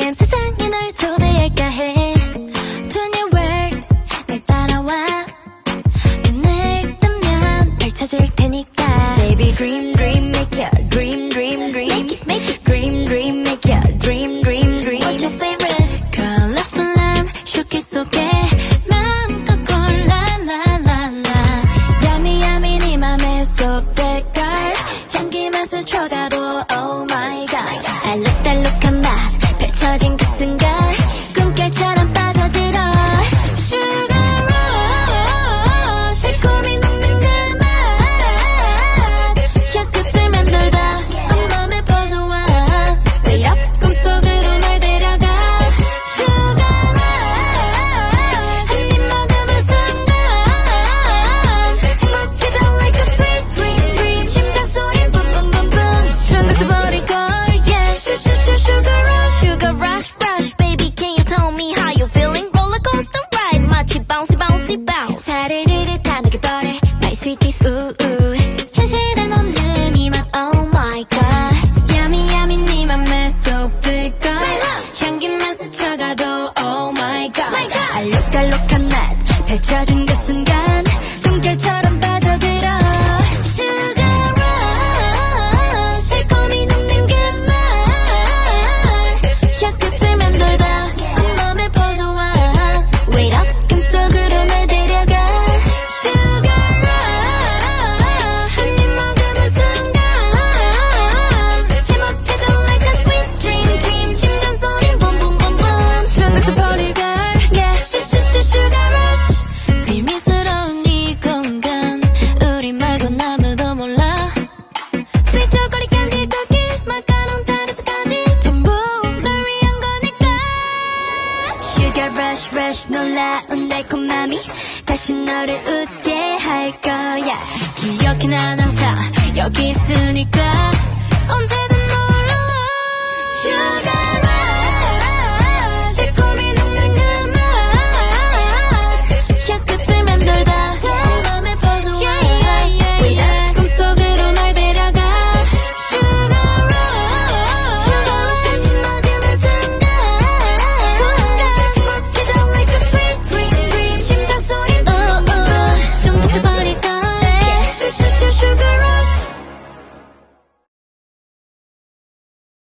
DM 세상에 널 초대할까 해. To new 날 따라와. 눈을 뜨면 펼쳐질 테니까. Baby dream dream make ya. Dream dream dream. Make it make it. Dream dream make ya. Dream dream dream. What's your favorite? Colorful 한 쇼케 속에 찾은 그 순간 rush rush 놀라운 달콤함이 다시 너를 웃게 할 거야. 기억해 난 항상 여기 있으니까 언제든 놀러와.